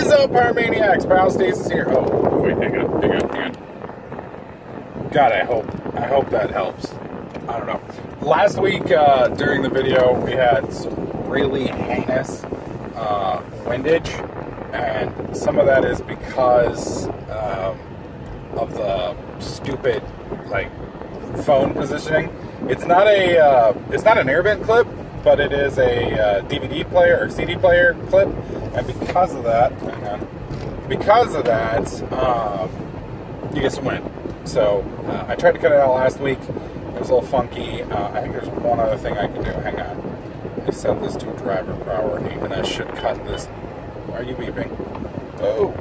is up, Pyromaniacs? Pyrostasis here. Oh, wait, hang on, hang on, hang on. God, I hope, I hope that helps. I don't know. Last week uh, during the video, we had some really heinous uh, windage, and some of that is because um, of the stupid like phone positioning. It's not a, uh, it's not an air vent clip, but it is a uh, DVD player or CD player clip, and because of that, because of that, um, you get some wind. So uh, I tried to cut it out last week. It was a little funky. Uh, I think there's one other thing I can do. Hang on. I set this to driver priority, and that should cut this. Why are you beeping? Oh.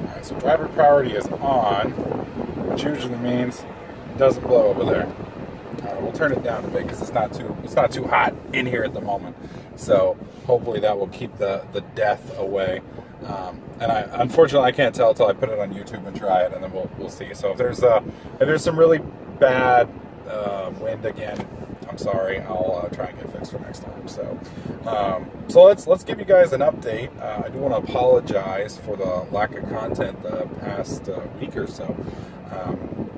All right, so driver priority is on, which usually means it doesn't blow over there. We'll turn it down a bit because it's not too it's not too hot in here at the moment. So hopefully that will keep the the death away. Um, and I unfortunately I can't tell until I put it on YouTube and try it, and then we'll we'll see. So if there's uh if there's some really bad uh, wind again, I'm sorry. I'll uh, try and get fixed for next time. So, um, so let's let's give you guys an update. Uh, I do want to apologize for the lack of content the past uh, week or so. Um,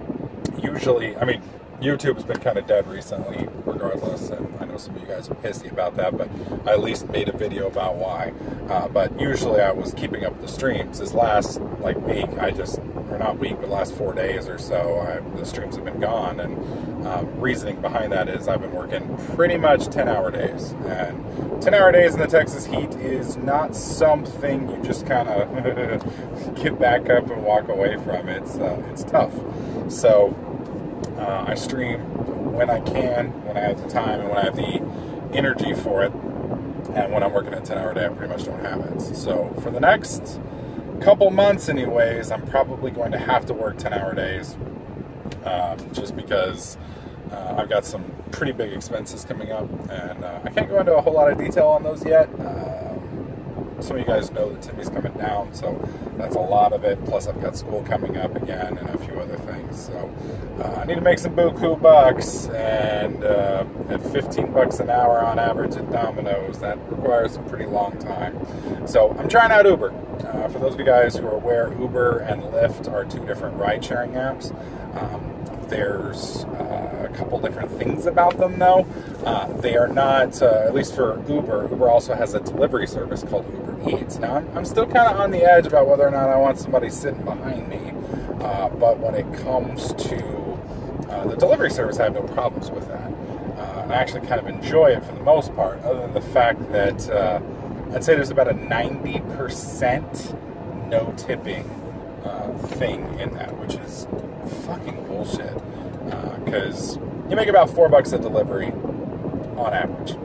usually, I mean, YouTube's been kind of dead recently, regardless, and I know some of you guys are pissy about that, but I at least made a video about why. Uh, but usually I was keeping up the streams. This last, like, week, I just, or not week, but last four days or so, I, the streams have been gone, and um, reasoning behind that is I've been working pretty much 10-hour days, and 10-hour days in the Texas heat is not something you just kind of get back up and walk away from. It's, uh, it's tough. So, uh, I stream when I can, when I have the time, and when I have the energy for it. And when I'm working a 10 hour day, I pretty much don't have it. So for the next couple months, anyways, I'm probably going to have to work 10 hour days um, just because uh, I've got some pretty big expenses coming up. And uh, I can't go into a whole lot of detail on those yet. Um, some of you guys know that Timmy's coming down, so that's a lot of it. Plus, I've got school coming up again and a few other things. So uh, I need to make some buku bucks, and uh, at 15 bucks an hour on average at Domino's, that requires a pretty long time. So I'm trying out Uber. Uh, for those of you guys who are aware, Uber and Lyft are two different ride-sharing apps. Um, there's uh, a couple different things about them, though. Uh, they are not, uh, at least for Uber, Uber also has a delivery service called Uber Eats. Now, I'm, I'm still kind of on the edge about whether or not I want somebody sitting behind me, uh, but when it comes to uh, the delivery service, I have no problems with that. Uh, I actually kind of enjoy it for the most part, other than the fact that I'd say there's about a 90% no tipping thing in that, which is fucking bullshit. Because uh, you make about four bucks a delivery on average.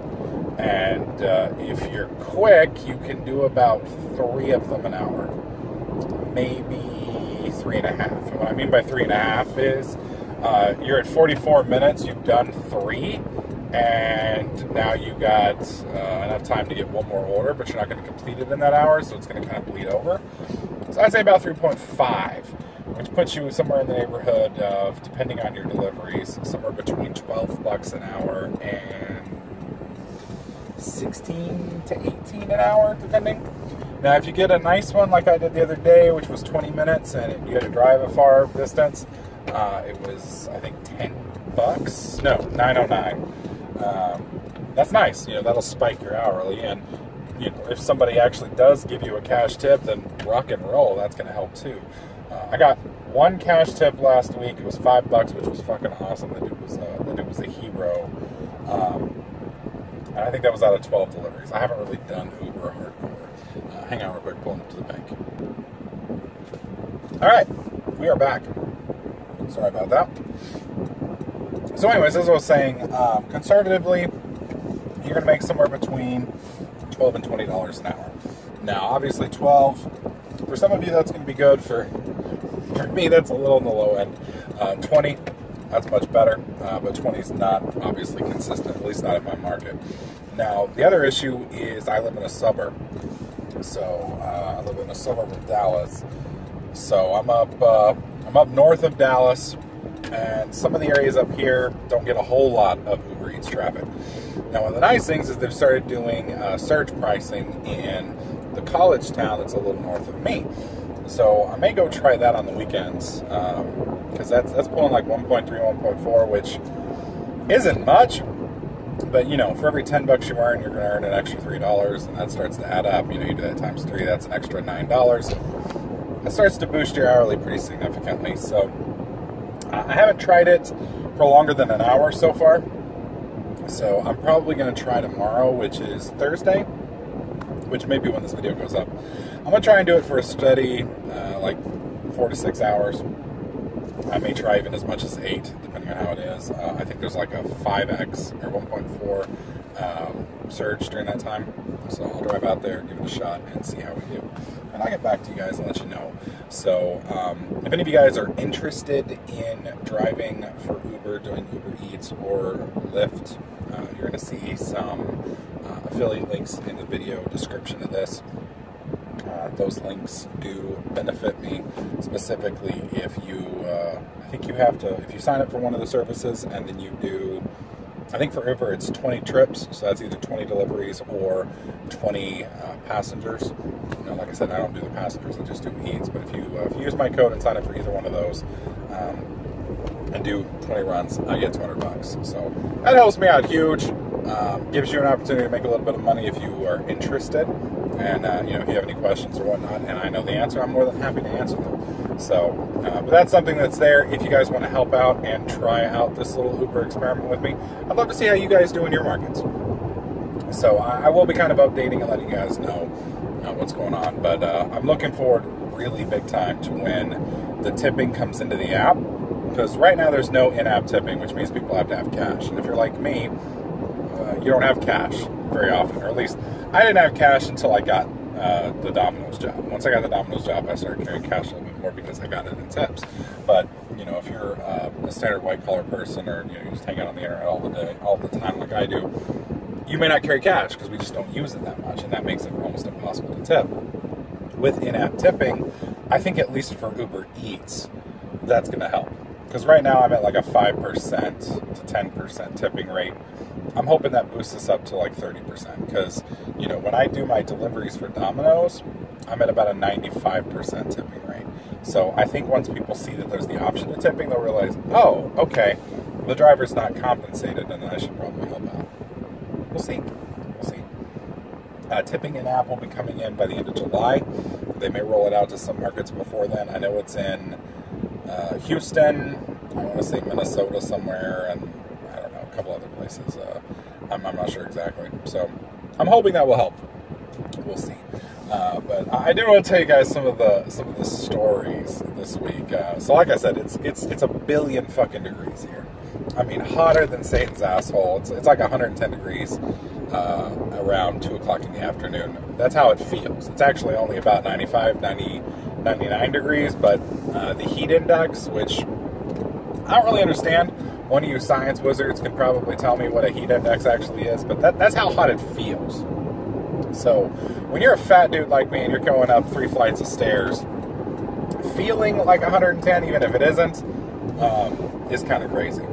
And uh, if you're quick, you can do about three of them an hour. Maybe three and a half. And what I mean by three and a half is uh, you're at 44 minutes, you've done three, and now you got uh, enough time to get one more order, but you're not going to complete it in that hour, so it's going to kind of bleed over. So I'd say about 3.5 which puts you somewhere in the neighborhood of, depending on your deliveries, somewhere between 12 bucks an hour and 16 to 18 an hour, depending. Now, if you get a nice one like I did the other day, which was 20 minutes, and you had to drive a far distance, uh, it was I think 10 bucks. No, 909. Um, that's nice. You know that'll spike your hourly, and you know if somebody actually does give you a cash tip, then rock and roll. That's going to help too. Uh, I got one cash tip last week. It was five bucks, which was fucking awesome. The dude was uh, the dude was a hero. Um, and I think that was out of 12 deliveries. I haven't really done Uber hardcore. Uh, hang on real quick, pulling up to the bank. All right, we are back. Sorry about that. So, anyways, as I was saying, um, conservatively, you're going to make somewhere between 12 and 20 dollars an hour. Now, obviously, 12 for some of you that's going to be good. For for me, that's a little on the low end. Uh, 20, that's much better, uh, but 20 is not obviously consistent, at least not in my market. Now, the other issue is I live in a suburb. So uh, I live in a suburb of Dallas. So I'm up uh, I'm up north of Dallas, and some of the areas up here don't get a whole lot of Uber Eats traffic. Now, one of the nice things is they've started doing uh, surge pricing in the college town that's a little north of me. So I may go try that on the weekends because um, that's that's pulling like 1.3, 1.4, which isn't much, but you know, for every 10 bucks you earn, you're going to earn an extra $3, and that starts to add up. You know, you do that times three, that's an extra $9. It starts to boost your hourly pretty significantly. So I haven't tried it for longer than an hour so far. So I'm probably going to try tomorrow, which is Thursday, which may be when this video goes up. I'm going to try and do it for a steady, uh, like four to six hours. I may try even as much as eight, depending on how it is. Uh, I think there's like a 5x or 1.4 um, surge during that time. So I'll drive out there, give it a shot, and see how we do. And I'll get back to you guys and let you know. So um, if any of you guys are interested in driving for Uber, doing Uber Eats or Lyft, uh, you're going to see some affiliate links in the video description of this. Uh, those links do benefit me specifically if you, uh, I think you have to, if you sign up for one of the services and then you do, I think for Uber it's 20 trips, so that's either 20 deliveries or 20 uh, passengers. You know, like I said, I don't do the passengers, I just do Eats, but if you, uh, if you use my code and sign up for either one of those, um, and do 20 runs, I get 200 bucks. So that helps me out huge. Um, gives you an opportunity to make a little bit of money if you are interested. And uh, you know, if you have any questions or whatnot, and I know the answer, I'm more than happy to answer them. So, uh, but that's something that's there. If you guys want to help out and try out this little Uber experiment with me, I'd love to see how you guys do in your markets. So I, I will be kind of updating and letting you guys know uh, what's going on. But uh, I'm looking forward really big time to when the tipping comes into the app because right now there's no in-app tipping, which means people have to have cash. And if you're like me, you don't have cash very often, or at least I didn't have cash until I got uh, the Domino's job. Once I got the Domino's job, I started carrying cash a little bit more because I got it in tips. But you know, if you're uh, a standard white collar person, or you know, you just hang out on the internet all the day, all the time, like I do, you may not carry cash because we just don't use it that much, and that makes it almost impossible to tip. With in-app tipping, I think at least for Uber Eats, that's going to help because right now I'm at like a 5% to 10% tipping rate. I'm hoping that boosts us up to like 30% because, you know, when I do my deliveries for Domino's, I'm at about a 95% tipping rate. So I think once people see that there's the option of tipping, they'll realize, oh, okay, the driver's not compensated and I should probably help out. We'll see. We'll see. Uh, tipping in app will be coming in by the end of July. They may roll it out to some markets before then. I know it's in uh, Houston, I want to say Minnesota somewhere, and I don't know, a couple other places. Uh, I'm, I'm, not sure exactly. So I'm hoping that will help. We'll see. Uh, but I do want to tell you guys some of the some of the stories this week. Uh, so like I said, it's it's it's a billion fucking degrees here. I mean, hotter than Satan's asshole. It's, it's like 110 degrees uh, around 2 o'clock in the afternoon. That's how it feels. It's actually only about 95, 90, 99 degrees, but uh, the heat index, which I don't really understand. One of you science wizards can probably tell me what a heat index actually is, but that, that's how hot it feels. So when you're a fat dude like me and you're going up three flights of stairs, feeling like 110, even if it isn't, um, is kind of crazy.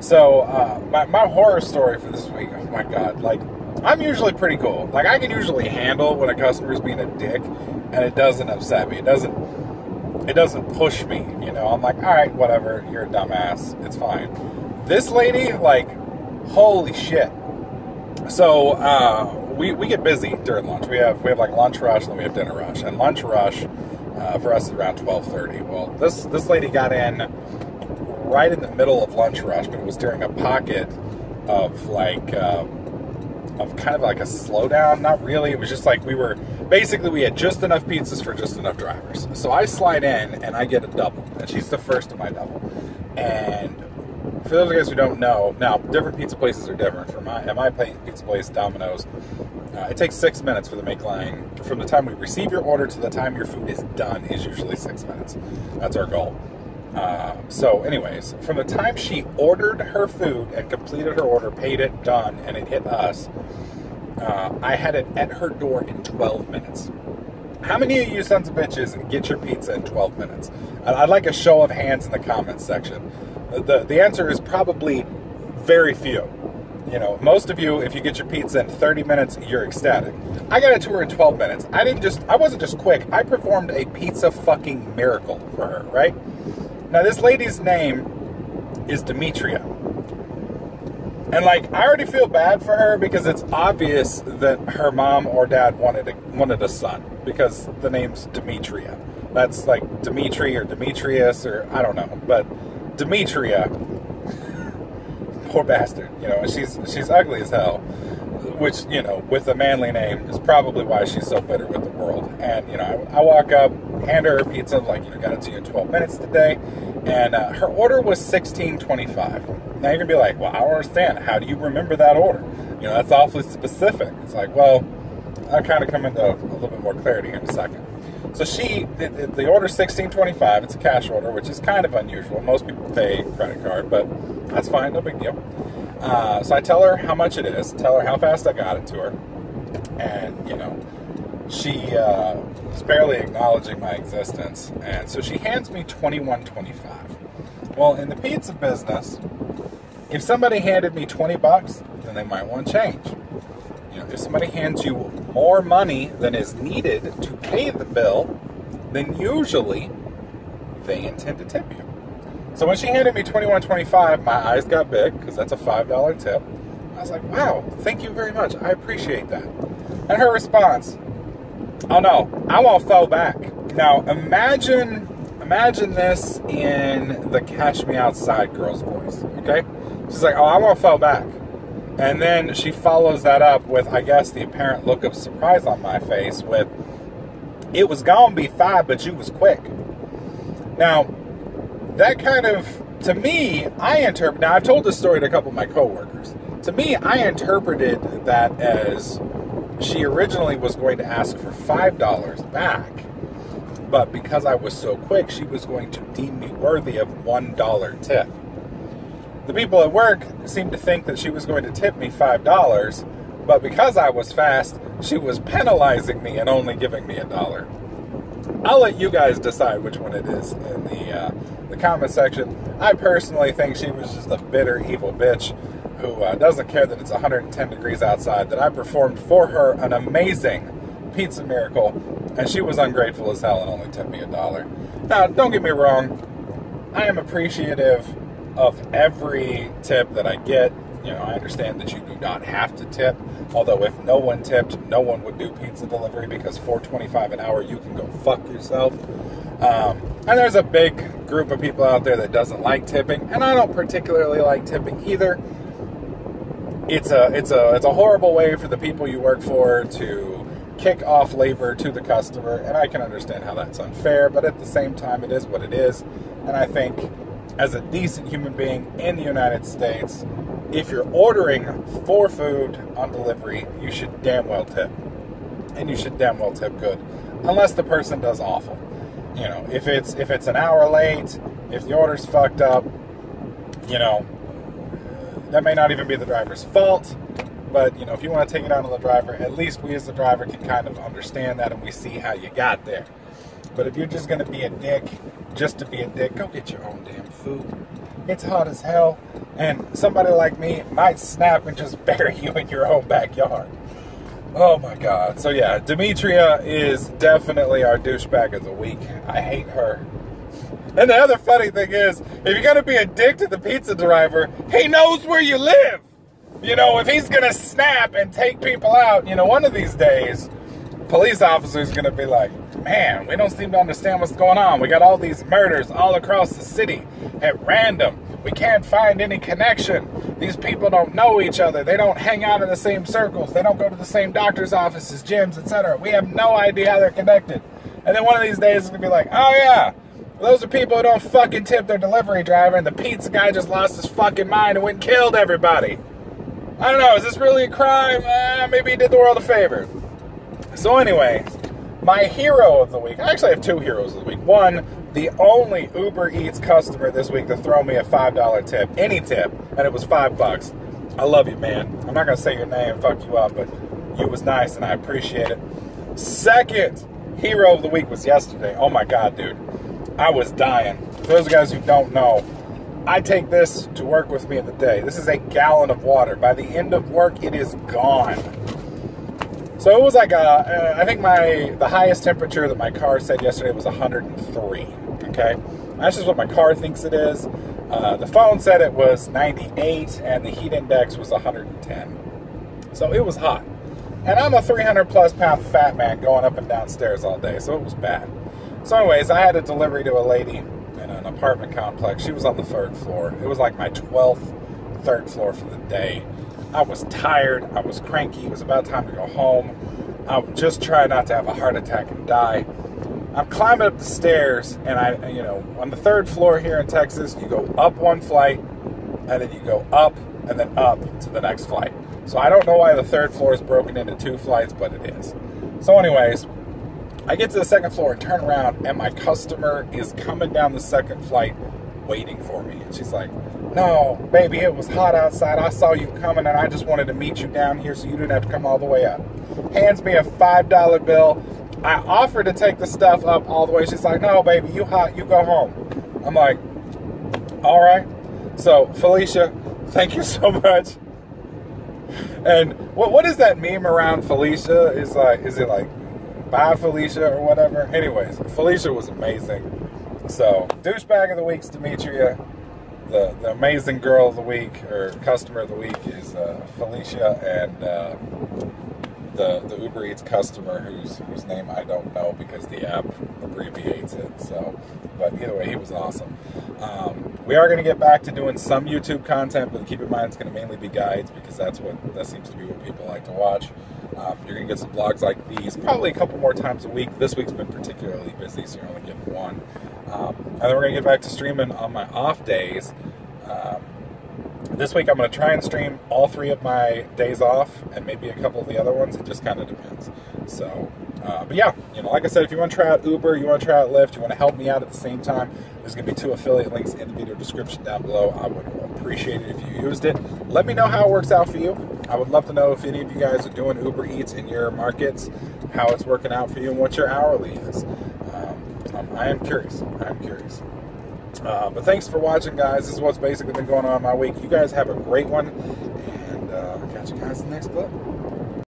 So uh, my, my horror story for this week, oh my god, like I'm usually pretty cool. Like I can usually handle when a customer's being a dick and it doesn't upset me. It doesn't it doesn't push me, you know. I'm like, all right, whatever, you're a dumbass. It's fine. This lady, like, holy shit. So uh, we, we get busy during lunch. We have we have like lunch rush and then we have dinner rush. And lunch rush uh, for us is around twelve thirty. Well, this this lady got in right in the middle of lunch rush, but it was during a pocket of like. Um, of kind of like a slowdown. Not really. It was just like we were basically we had just enough pizzas for just enough drivers. So I slide in and I get a double, and she's the first of my double. And for those of you guys who don't know, now different pizza places are different. For my at my pizza place, Domino's, uh, it takes six minutes for the make line from the time we receive your order to the time your food is done is usually six minutes. That's our goal. Uh, so, anyways, from the time she ordered her food and completed her order, paid it, done, and it hit us, uh, I had it at her door in 12 minutes. How many of you sons of bitches get your pizza in 12 minutes? I'd like a show of hands in the comments section. The, the answer is probably very few. You know, most of you, if you get your pizza in 30 minutes, you're ecstatic. I got it to her in 12 minutes. I didn't just, I wasn't just quick. I performed a pizza fucking miracle for her, right? Now, this lady's name is Demetria. And like, I already feel bad for her because it's obvious that her mom or dad wanted a, wanted a son because the name's Demetria. That's like Dimitri or Demetrius or I don't know, but Demetria. Poor bastard, you know. She's she's ugly as hell, which you know, with a manly name, is probably why she's so bitter with. And you know, I, I walk up, hand her her pizza, like you know, got it to you in 12 minutes today, and uh, her order was 16.25. Now you're gonna be like, well, I don't understand. How do you remember that order? You know, that's awfully specific. It's like, well, I'll kind of come into a little bit more clarity here in a second. So she, the, the order 1625. It's a cash order, which is kind of unusual. Most people pay credit card, but that's fine, no big deal. Uh, so I tell her how much it is, tell her how fast I got it to her, and you know, she uh, is barely acknowledging my existence, and so she hands me 2125. Well, in the pizza business, if somebody handed me 20 bucks, then they might want change. You know, if somebody hands you more money than is needed to pay the bill, then usually they intend to tip you. So when she handed me twenty one twenty five, my eyes got big because that's a five dollar tip. I was like, "Wow, thank you very much. I appreciate that." And her response, "Oh no, I won't fall back." Now imagine, imagine this in the "Catch Me Outside" girl's voice. Okay, she's like, "Oh, I won't fall back." And then she follows that up with, I guess, the apparent look of surprise on my face with, it was gonna be five, but you was quick. Now, that kind of, to me, I interpret, now I've told this story to a couple of my coworkers. To me, I interpreted that as she originally was going to ask for $5 back, but because I was so quick, she was going to deem me worthy of $1 tip. The people at work seemed to think that she was going to tip me $5, but because I was fast, she was penalizing me and only giving me a dollar. I'll let you guys decide which one it is in the uh, the comment section. I personally think she was just a bitter, evil bitch who uh, doesn't care that it's 110 degrees outside. That I performed for her an amazing pizza miracle, and she was ungrateful as hell and only tipped me a dollar. Now, don't get me wrong, I am appreciative of every tip that I get. You know, I understand that you do not have to tip. Although if no one tipped, no one would do pizza delivery because 4.25 an hour, you can go fuck yourself. Um, and there's a big group of people out there that doesn't like tipping, and I don't particularly like tipping either. It's a it's a it's a horrible way for the people you work for to kick off labor to the customer, and I can understand how that's unfair, but at the same time, it is what it is. And I think as a decent human being in the United States, if you're ordering for food on delivery, you should damn well tip. And you should damn well tip good. Unless the person does awful. You know, if it's if it's an hour late, if the order's fucked up, you know, that may not even be the driver's fault. But you know, if you want to take it out on the driver, at least we as the driver can kind of understand that and we see how you got there. But if you're just gonna be a dick just to be a dick, go get your own damn food. It's hot as hell, and somebody like me might snap and just bury you in your own backyard. Oh my god. So yeah, Demetria is definitely our douchebag of the week. I hate her. And the other funny thing is, if you're gonna be a dick to the pizza driver, he knows where you live. You know, if he's gonna snap and take people out, you know, one of these days, police officer's gonna be like, man, we don't seem to understand what's going on. We got all these murders all across the city at random. We can't find any connection. These people don't know each other. They don't hang out in the same circles. They don't go to the same doctor's offices, gyms, etc. We have no idea how they're connected. And then one of these days it's gonna be like, oh yeah, those are people who don't fucking tip their delivery driver, and the pizza guy just lost his fucking mind and went and killed everybody. I don't know, is this really a crime? Uh, maybe he did the world a favor. So anyway, my hero of the week. I actually have two heroes of the week. One, the only Uber Eats customer this week to throw me a five dollar tip, any tip, and it was five bucks. I love you, man. I'm not gonna say your name, fuck you up, but you was nice and I appreciate it. Second hero of the week was yesterday. Oh my god, dude, I was dying. For those guys who don't know, I take this to work with me in the day. This is a gallon of water. By the end of work, it is gone. So it was like a, uh, I think my the highest temperature that my car said yesterday was 103. Okay, that's just what my car thinks it is. Uh, the phone said it was 98, and the heat index was 110. So it was hot. And I'm a 300 plus pound fat man going up and down stairs all day, so it was bad. So, anyways, I had a delivery to a lady in an apartment complex. She was on the third floor. It was like my 12th third floor for the day. I was tired. I was cranky. It was about time to go home. I'm just trying not to have a heart attack and die. I'm climbing up the stairs, and I, you know, on the third floor here in Texas, you go up one flight, and then you go up, and then up to the next flight. So I don't know why the third floor is broken into two flights, but it is. So, anyways, I get to the second floor and turn around, and my customer is coming down the second flight waiting for me. And she's like, No, baby, it was hot outside. I saw you coming, and I just wanted to meet you down here so you didn't have to come all the way up. Hands me a $5 bill. I offer to take the stuff up all the way. She's like, No, baby, you hot. You go home. I'm like, All right. So, Felicia, thank you so much. And what what is that meme around Felicia? Is like, is it like bye Felicia or whatever. Anyways, Felicia was amazing. So, douchebag of the week's Demetria. The, the amazing girl of the week or customer of the week is uh, Felicia, and uh, the the Uber Eats customer whose whose name I don't know because the app abbreviates it. So, but either way, he was awesome. Um, we are going to get back to doing some YouTube content, but keep in mind it's going to mainly be guides because that's what that seems to be what people like to watch. Um, you're going to get some blogs like these probably a couple more times a week. This week's been particularly busy, so you're only getting one. Um, and then we're going to get back to streaming on my off days. Um, this week I'm going to try and stream all three of my days off and maybe a couple of the other ones. It just kind of depends. So, uh, but yeah, you know, like I said, if you want to try out Uber, you want to try out Lyft, you want to help me out at the same time, there's going to be two affiliate links in the video description down below. I would appreciate it if you used it. Let me know how it works out for you. I would love to know if any of you guys are doing Uber Eats in your markets, how it's working out for you, and what your hourly is. Um, um, I am curious. I am curious. Uh, but thanks for watching, guys. This is what's basically been going on my week. You guys have a great one, and uh, I'll catch you guys in the next clip.